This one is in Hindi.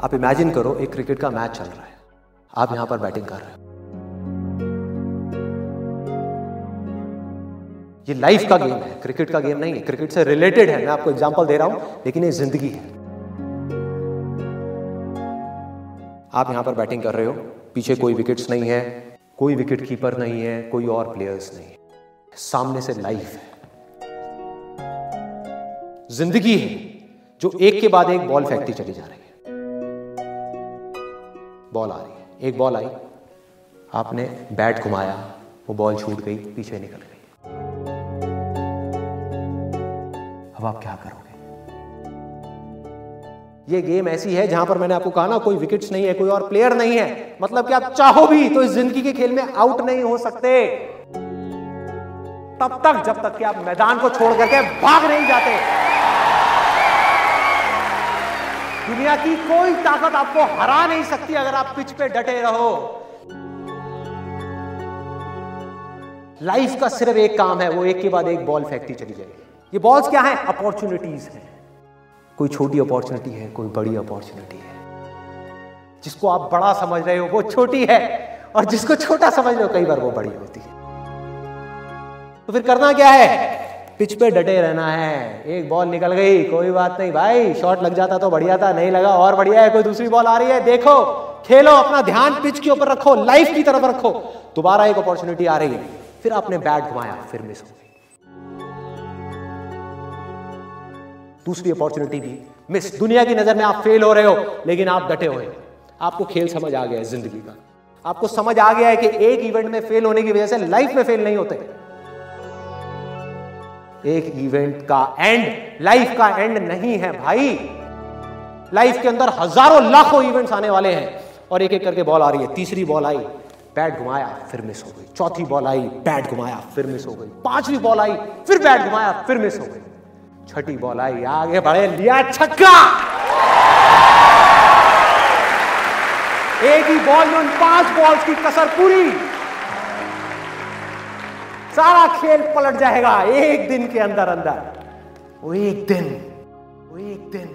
आप इमेजिन करो, एक क्रिकेट का मैच चल रहा है। आप यहाँ पर बैटिंग कर रहे हो। ये लाइफ का गेम है क्रिकेट का गेम नहीं है। क्रिकेट से रिलेटेड है, मैं आपको एग्जांपल दे रहा हूँ, लेकिन ये ज़िंदगी है। आप यहाँ पर बैटिंग कर रहे हो, पीछे कोई विकेट्स नहीं है, कोई विकेट कीपर नहीं है, कोई और प्लेयर्स नहीं है। सामने से लाइफ है। ज़िंदगी है, जो एक के बाद एक बॉल फेंकती चली जा रही है। बॉल आ रही है। एक बॉल आई। आपने बैट घुमाया, वो बॉल छूट गई, पीछे निकल गई। अब आप क्या करोगे? ये गेम ऐसी है जहाँ पर मैंने आपको कहा ना, कोई विकेट्स नहीं है, कोई और प्लेयर नहीं है। मतलब कि आप चाहो भी तो इस ज़िंदगी के खेल में आउट नहीं हो सकते। तब तक, जब तक कि आप मैदान को छोड़ करके भाग नहीं जाते। दुनिया की कोई ताकत आपको हरा नहीं सकती अगर आप पिच पे डटे रहो। लाइफ का सिर्फ़ एक काम है, वो एक के बाद एक बॉल फेंकती चली जाएगी। ये बॉल्स क्या है? अपॉर्चुनिटीज़ है। कोई छोटी अपॉर्चुनिटी है, कोई बड़ी अपॉर्चुनिटी है। जिसको आप बड़ा समझ रहे हो, वो छोटी है। और जिसको छोटा समझ रहे हो, कई बार वो बड़ी होती है। तो फिर करना क्या है? पिच पे डटे रहना है। एक बॉल निकल गई, कोई बात नहीं। भाई शॉट लग जाता तो बढ़िया था, नहीं लगा, और बढ़िया है, कोई दूसरी बॉल आ रही है। देखो, खेलो, अपना ध्यान पिच के ऊपर रखो लाइफ की तरफ़ रखो। दोबारा एक अपॉर्चुनिटी आ रही है। फिर आपने बैट घुमाया, फिर मिस हो गई। दूसरी अपॉर्चुनिटी भी मिस दुनिया की नज़र में आप फेल हो रहे हो, लेकिन आप डटे हुए आपको खेल समझ आ गया है ज़िंदगी का। आपको समझ आ गया है कि एक इवेंट में फेल होने की वजह से लाइफ में फेल नहीं होते। एक इवेंट का एंड लाइफ का एंड नहीं है भाई। लाइफ के अंदर हज़ारों लाखों इवेंट्स आने वाले हैं। और एक एक करके बॉल आ रही है। तीसरी बॉल आई बैट घुमाया, फिर मिस हो गई। चौथी बॉल आई बैट घुमाया, फिर मिस हो गई। पांचवी बॉल आई, फिर बैट घुमाया, फिर मिस हो गई। छठी बॉल आई, आगे बढ़े, लिया छक्का! एक ही बॉल में उन पाँच बॉल्स की कसर पूरी। सारा खेल पलट जाएगा एक दिन के अंदर अंदर वो एक दिन, वो एक दिन।